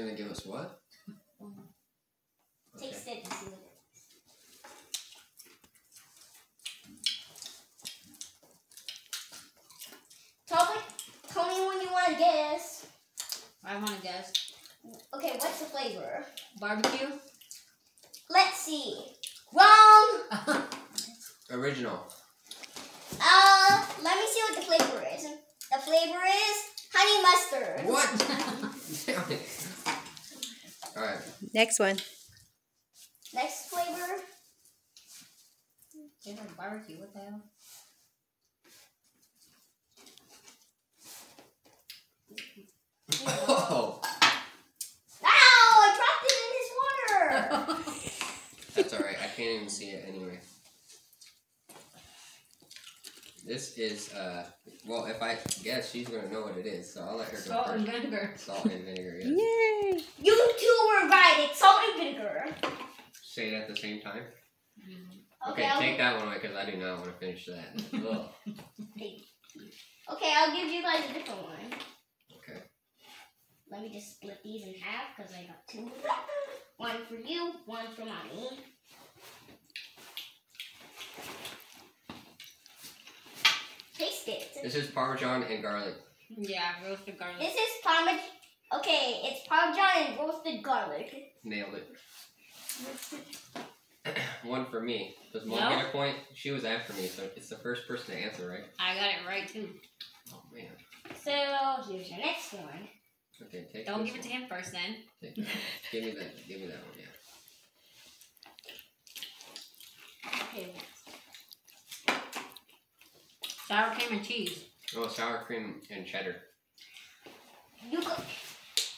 gonna give us what? Okay. Taste it and see what it is. Tell me, tell me when you want to guess. I want to guess. Okay, what's the flavor? Barbecue? Let's see. Wrong. Original. Uh, let me see what the flavor is. The flavor is honey mustard. What? Damn it. Alright. Next one. Next flavor. They barbecue. What the hell? Oh, Ow! I dropped it in his water. that's alright. I can't even see it anyway. This is, uh, well, if I guess, she's gonna know what it is, so I'll let her go Salt and vinegar. Salt and vinegar, yes. Yay! you two were right. It's salt and vinegar. Say it at the same time. Mhm. Okay, I'll take that one away because I do not want to finish that. Okay, I'll give you guys a different one. Okay. Let me just split these in half because I got two. One for you, one for mommy. Taste it. This is Parmesan and garlic. Yeah, roasted garlic. This is parmesan. Okay, it's parmesan and roasted garlic. Nailed it. one for me. Does mom No. get a point? She was after me, so it's the first person to answer, right? I got it right too. Oh man. So here's your next one. Okay, take. Don't this give it to him first then. Take that. give me that. Give me that one. Yeah. Okay. Sour cream and cheese. Oh, sour cream and cheddar. You go.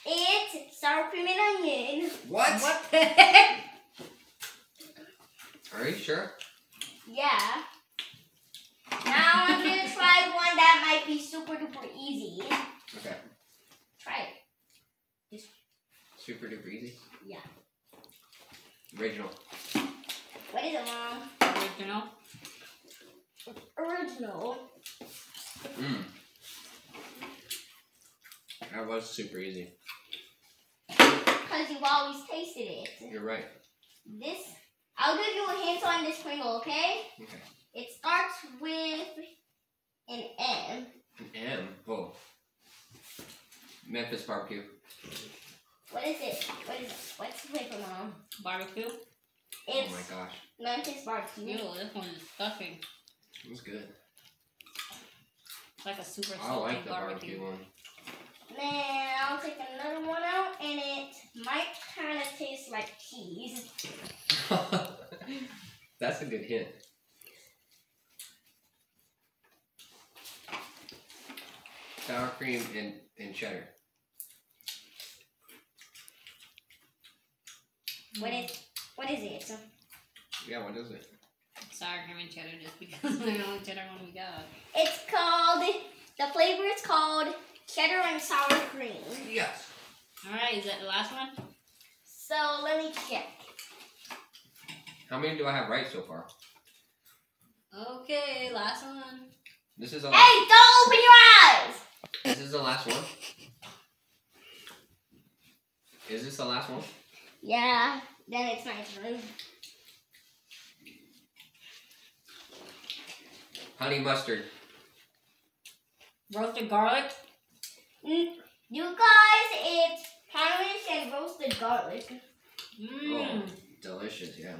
It's sour cream and onion. What? What the heck? Are you sure? Yeah. Now I'm gonna try one that might be super duper easy. Okay. Try it. Super duper easy. Yeah. Original. What is it, mom? Original. Original. Mmm. That was super easy. Because you've always tasted it. You're right. This, I'll give you a hint on this Pringle, okay? Okay. It starts with an M. An M. Oh. Memphis barbecue. What is it? What is it? What's the flavor, mom? Barbecue. It's oh my gosh. Memphis barbecue. Ew, this one is stuffing. It was good. It's like a super I salty like the barbecue. barbecue one. Then I'll take another one out, and it might kind of taste like cheese. That's a good hint. Sour cream and, and cheddar. What is? What is it? Yeah, what is it? Sour cream and cheddar just because they're the only cheddar one we got. It's called. The flavor is called cheddar and sour cream. Yes. Alright, is that the last one? So let me check. How many do I have right so far? Okay, last one. This is the Hey, don't open your eyes! this is the last one. Is this the last one? Yeah. Then it's my turn. Honey mustard. Roasted garlic. Mm, You guys, it's parmesan and roasted garlic. Mmm. Delicious, yeah.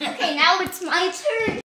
Okay, now it's my turn.